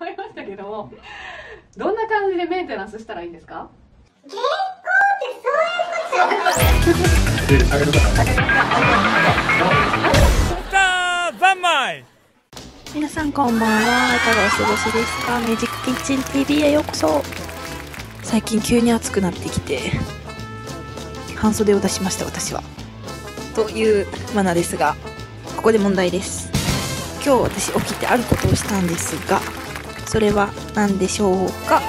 まいましたけどもどんな感じでメンテナンスしたらいいんですか？皆さんこんばんは。いかがお過ごしですか？ミュージックキッチン TV へようこそ。最近急に暑くなってきて半袖を出しました私は。というマナですがここで問題です。今日私起きてあることをしたんですがそれは何でしょうか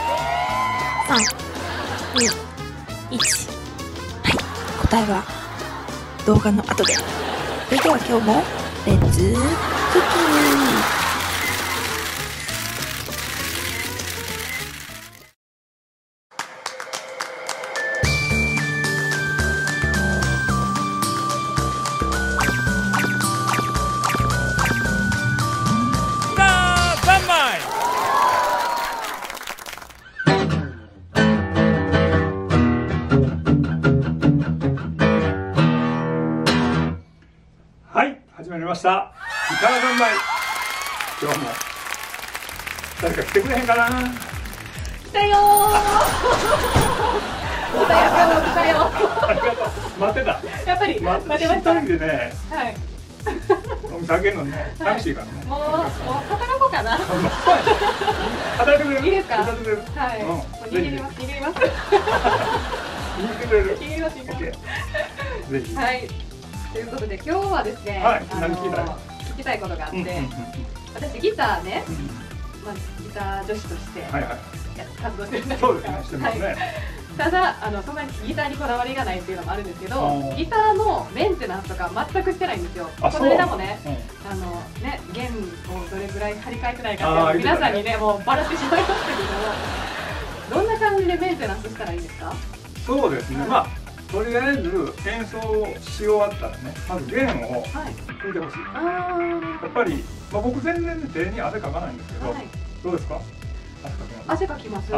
？321はい。答えは動画の後で。それでは今日もレッツクッキンました。いかが三昧今日も。誰か来てくれへんかな。来たよたよ来たよありがとう。待ってた。やっぱり待待ってました。一人でね。はい。お店開けるのね寂しいからね、もうもう働こうかな。働いてくれる？いいですか。働いてくれる？はい、もううん、握ります。握ります。握ってくれる？握ります握ります。OK ぜひ、はいということで今日はですね、はいあの何聞きたいことがあって、うんうんうん私ギターね、うんまあ、ギター女子としてはいはい。や活動してるんです。そうですねはい。ただあのそんなにギターにこだわりがないっていうのもあるんですけどギターのメンテナンスとか全くしてないんですよ。あこの間もねうん。あのね弦をどれぐらい張り替えてないかって皆さんにねもうバラしてしまいましたけどどんな感じでメンテナンスしたらいいんですか？そうですね、はいまあとりあえず演奏し終わったらねまず弦をはい。吹いてほしい。あやっぱり、まあ、僕全然手に汗かかないんですけど、ーはい。どうですか？汗かきます？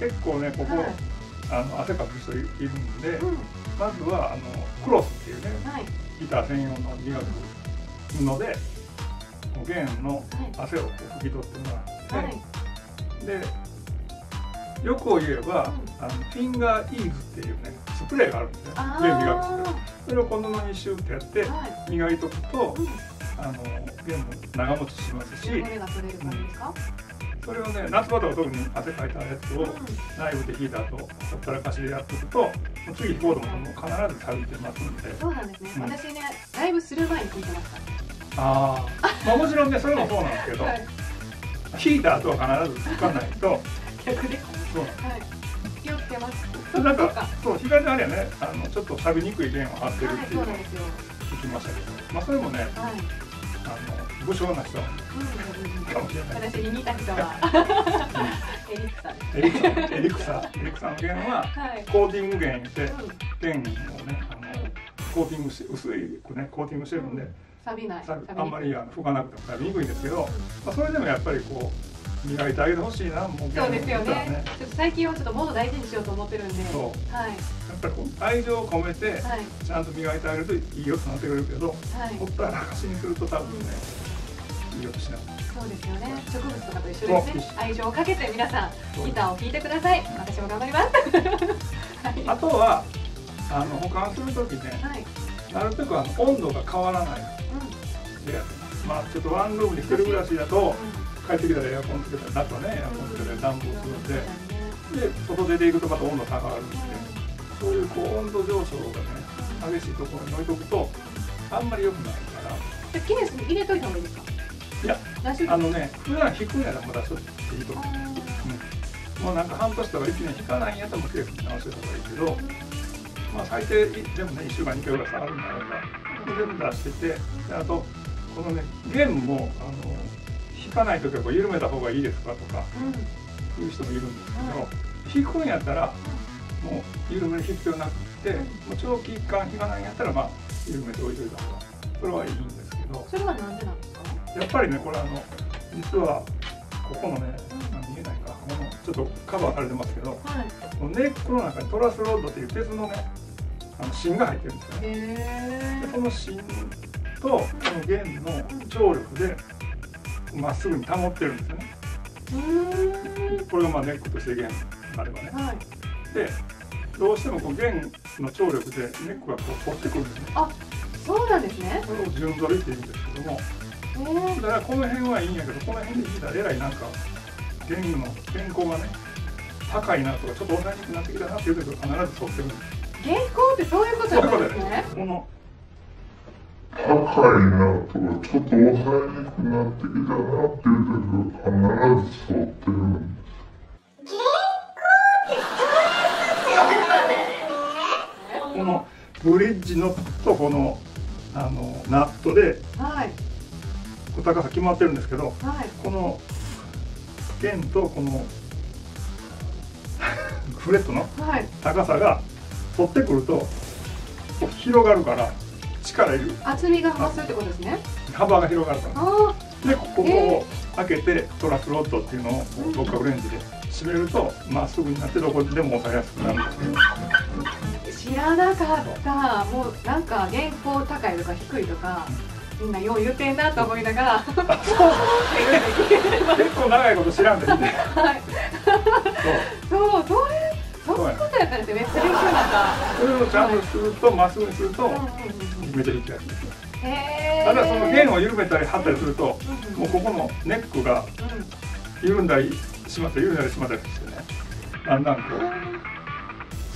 結構ねここ、はい。あの汗かく人いるんで、うん。まずはあのクロスっていうねはい。ギター専用の磨く布で弦の汗をこう拭き取ってもらって、はい。で欲を言えば、あのフィンガーイーズっていうねスプレーがあるんですね。あ弦磨くそれをこの布にシューってやってはい。磨いとくとうん。あの弦も長持ちしますし。汚れが取れる感じですか？それをね夏場とか特に汗かいたやつをうん。ナイフで引いた後ほったらかしでやっておくと次弾こうと思っても必ず錆びてますんで。そうなんですね、うん。私ねライブする前に聞いてましああまあもちろんねそれもそうなんですけたど はい。弾いた後は必ず吹かないと。逆で。そうはい気をつけますなんかそう左のあれはね。あのちょっと錆びにくい弦を張ってるはいっていうのを聞きましたけど。まあそれもねはい。あの武将な人かもしれない。私に似た人は。エリックサエリクサエリクサの弦ははい。コーティング弦ってうん。弦をねあのコーティングして薄いねコーティングしてるんで錆びない。あんまり吹かなくても錆びにくいんですけど、まあ、それでもやっぱりこう磨いてあげてほしいなもう。そうですよ弦を打ったらね。ちょっと最近はちょっと物大事にしようと思ってるんで。そう。はい。やっぱりこう愛情を込めてはい。ちゃんと磨いてあげるといい音になってくれるけどはい。ほったらかしにすると多分ねいい音しないそうですよね。植物とかと一緒ですね。愛情をかけて皆さんギターを弾いてください。私も頑張ります。はい。あとはあの保管する時ねはい。なるべくあの温度が変わらない。でやってまあちょっとワンルームに一人暮らしだと帰ってきたらエアコンつけたら夏はねエアコンつけたら暖房するんでで外出ていくとまた温度下がるんでそういうこう温度上昇がね激しいところに置いとくとあんまり良くないから。でギネスに入れといた方がいいですか？いやあのね普段弾くんやらまだちょっといいと思う、うん、もうなんか半年とか1年弾かないんやったらもうケースに直してた方がいいけどまあ最低でもね1週間に1回ぐらい下がるんであれば全部出しててであとこのね弦もあの弾かない時はこう緩めた方がいいですかとかうん。いう人もいるんですけど、弾くんやったらもう緩める必要なくって、もう長期間弾かないんやったらまあ緩めておいといた方がそれはいいんですけど。それはなんでなんですか？やっぱりねこれあの実はここのね、あ見えないかこのちょっとカバーされてますけどはい。このネックの中にトラスロッドっていう鉄のねあの芯が入ってるんですよ。ねへでその芯とこの弦の張力でまっすぐに保ってるんですよね。ーこれがまあネックとして弦あればね。はい。でどうしてもこう弦の張力でネックがこう取ってくるんですね。あそうなんですね。これを順反りって言うんですけども。えー、だからこの辺はいいんやけどこの辺で聞いたらえらいなんか弦の弦高がね高いなとかちょっと抑えにくくなってきたなっていう時は必ず沿ってくるんです原稿ってそういうことなんですね。この高いなとか、ちょっと抑えにくくなってきたなっていう時は必ず沿ってるんです。このブリッジのとこのあのナットではい。高さ決まってるんですけどはい。この弦とこの フレットのはい。高さが取ってくると広がるから力いる。厚みが増すってことですね。幅が広がるから。あでここを開けてトラスロッドっていうのを六角レンジで締めるとまっすぐになってどこでも押さえやすくなる。んです知らなかった。もうなんか原稿高いとか低いとかみんなよう言うてんなと思いながら。結構長いこと知らんでいいね。はいやったんですよめっちゃ勉強になったそれをちゃんとするとまっすぐにするとめっちゃ引きやすいですただそのー弦を緩めたり張ったりするとうんもうここのネックが緩んだりしまったり緩んだりしまったりしてね。だんだんこう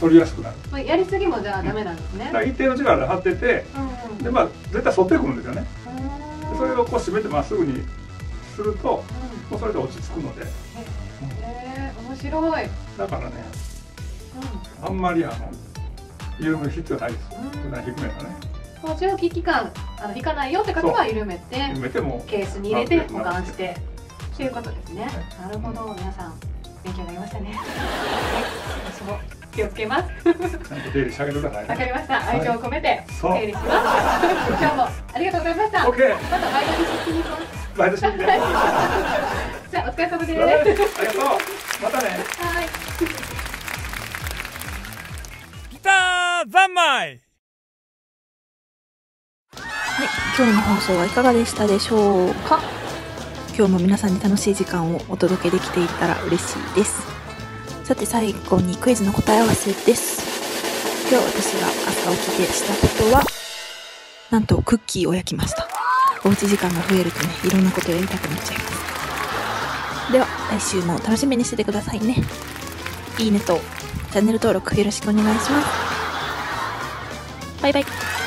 反りやすくなる。まあやりすぎもじゃあダメなんですね。一定の力で張っててでまあ絶対反ってくるんですよね。それをこう締めてまっすぐにするともうそれで落ち着くので。へー。面白い。だからねあんまりあの緩める必要ないです。うん。低めのねもちろん危機感あの引かないよって方は緩めて緩めてもケースに入れて保管してということですね。なるほど。皆さん勉強になりましたね。はい。私も気をつけます。ちゃんと出入りしてあげてくださいわかりました。愛情を込めてそう。整理します。今日もありがとうございました。OK また毎日聞きに行きます毎年見てはい じゃあお疲れ様です。ありがとう。またね。はいー三昧はい、今日の放送はいかがでしたでしょうか？今日も皆さんに楽しい時間をお届けできていたら嬉しいです。さて最後にクイズの答え合わせです。今日私が朝起きてしたことはなんとクッキーを焼きました。おうち時間が増えるとねいろんなことやりたくなっちゃいます。では来週も楽しみにしててくださいね。いいねとチャンネル登録よろしくお願いします。拜拜。